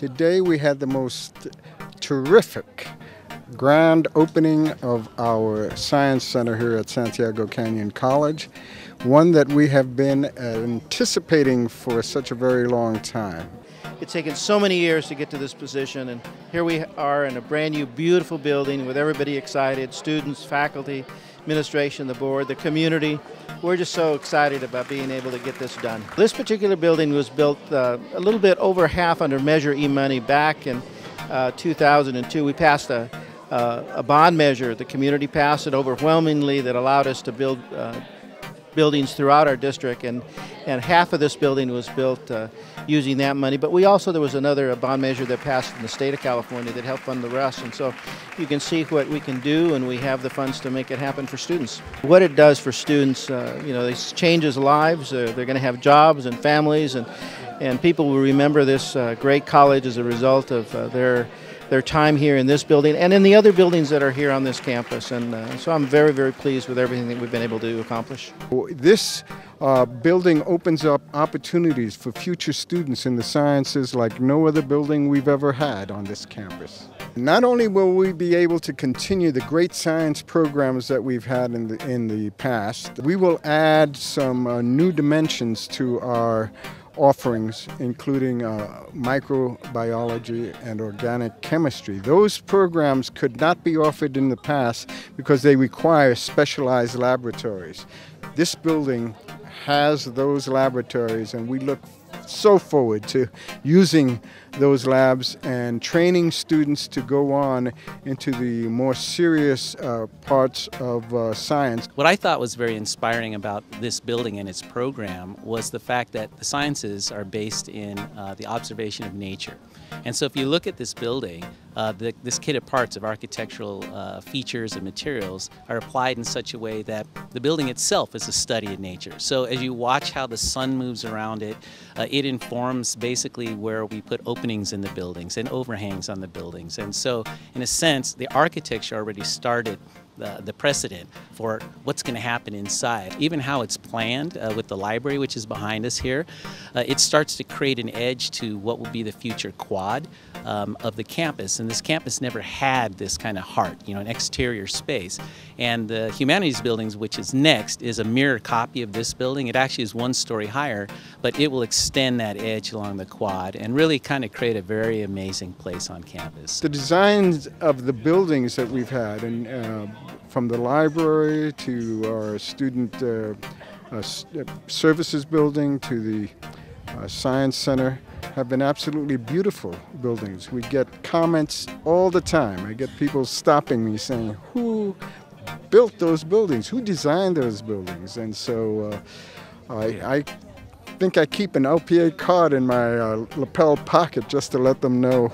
Today we had the most terrific grand opening of our Science Center here at Santiago Canyon College, one that we have been anticipating for such a very long time. It's taken so many years to get to this position, and here we are in a brand new, beautiful building with everybody excited students, faculty, administration, the board, the community. We're just so excited about being able to get this done. This particular building was built uh, a little bit over half under Measure E money back in uh, 2002. We passed a, uh, a bond measure. The community passed it overwhelmingly that allowed us to build uh, buildings throughout our district, and, and half of this building was built uh, using that money. But we also, there was another bond measure that passed in the state of California that helped fund the rest. And so you can see what we can do, and we have the funds to make it happen for students. What it does for students, uh, you know, this changes lives. Uh, they're going to have jobs and families, and, and people will remember this uh, great college as a result of uh, their their time here in this building and in the other buildings that are here on this campus. And uh, so I'm very, very pleased with everything that we've been able to accomplish. This uh, building opens up opportunities for future students in the sciences like no other building we've ever had on this campus. Not only will we be able to continue the great science programs that we've had in the, in the past, we will add some uh, new dimensions to our offerings, including uh, microbiology and organic chemistry. Those programs could not be offered in the past because they require specialized laboratories. This building has those laboratories, and we look so forward to using those labs and training students to go on into the more serious uh, parts of uh, science. What I thought was very inspiring about this building and its program was the fact that the sciences are based in uh, the observation of nature. And so if you look at this building, uh, the, this kit of parts of architectural uh, features and materials are applied in such a way that the building itself is a study in nature. So as you watch how the sun moves around it, uh, it informs basically where we put openings in the buildings and overhangs on the buildings. And so in a sense, the architecture already started the, the precedent for what's going to happen inside. Even how it's planned uh, with the library, which is behind us here, uh, it starts to create an edge to what will be the future quad um, of the campus. And this campus never had this kind of heart, you know, an exterior space. And the humanities buildings, which is next, is a mirror copy of this building. It actually is one story higher, but it will extend that edge along the quad and really kind of create a very amazing place on campus. The designs of the buildings that we've had, and uh, from the library to our student uh, uh, uh, services building to the uh, science center have been absolutely beautiful buildings. We get comments all the time. I get people stopping me saying, who built those buildings? Who designed those buildings? And so uh, I, I, think I keep an LPA card in my uh, lapel pocket just to let them know